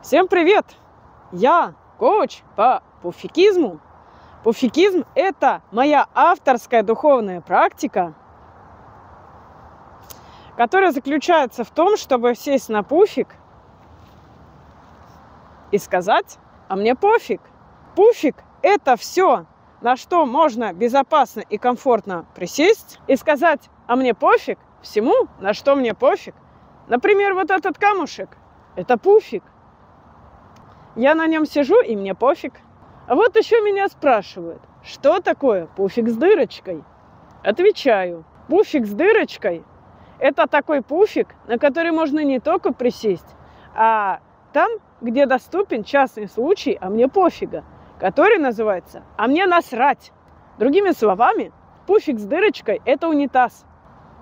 Всем привет! Я коуч по пуфикизму. Пуфикизм – это моя авторская духовная практика, которая заключается в том, чтобы сесть на пуфик и сказать, а мне пофиг. Пуфик – это все, на что можно безопасно и комфортно присесть и сказать, а мне пофиг всему, на что мне пофиг. Например, вот этот камушек – это пуфик – я на нем сижу, и мне пофиг. А вот еще меня спрашивают, что такое пуфик с дырочкой? Отвечаю, пуфик с дырочкой – это такой пуфик, на который можно не только присесть, а там, где доступен частный случай, а мне пофига, который называется «а мне насрать». Другими словами, пуфик с дырочкой – это унитаз.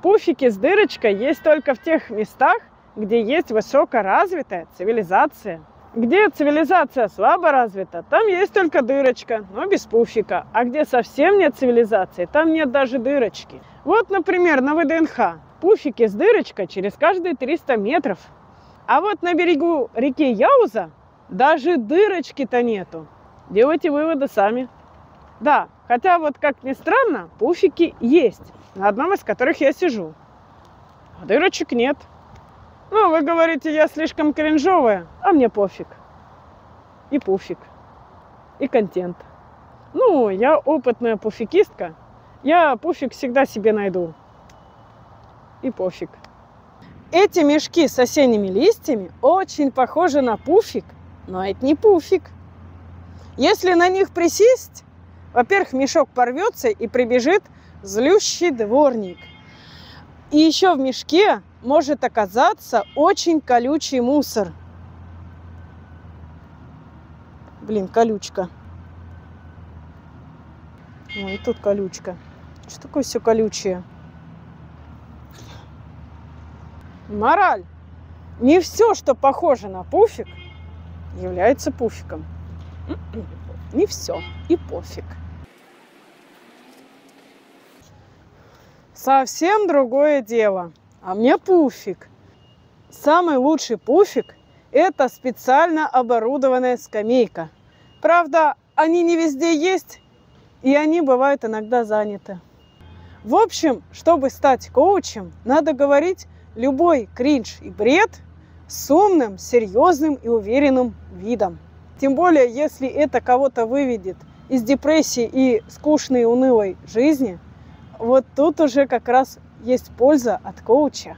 Пуфики с дырочкой есть только в тех местах, где есть высокоразвитая цивилизация – где цивилизация слабо развита, там есть только дырочка, но без пуфика. А где совсем нет цивилизации, там нет даже дырочки. Вот, например, на ВДНХ. Пуфики с дырочкой через каждые 300 метров. А вот на берегу реки Яуза даже дырочки-то нету. Делайте выводы сами. Да, хотя вот как ни странно, пуфики есть, на одном из которых я сижу. А дырочек нет. Ну, вы говорите, я слишком кринжовая, а мне пофиг. И пуфик. И контент. Ну, я опытная пуфикистка. Я пуфик всегда себе найду. И пофиг. Эти мешки с осенними листьями очень похожи на пуфик, но это не пуфик. Если на них присесть, во-первых, мешок порвется и прибежит злющий дворник. И еще в мешке может оказаться очень колючий мусор. Блин, колючка. Ой, и тут колючка. Что такое все колючее? Мораль. Не все, что похоже на пуфик, является пуфиком. Не все. И пофиг. Совсем другое дело – а мне пуфик. Самый лучший пуфик – это специально оборудованная скамейка. Правда, они не везде есть, и они бывают иногда заняты. В общем, чтобы стать коучем, надо говорить любой кринж и бред с умным, серьезным и уверенным видом. Тем более, если это кого-то выведет из депрессии и скучной унылой жизни, вот тут уже как раз есть польза от коуча.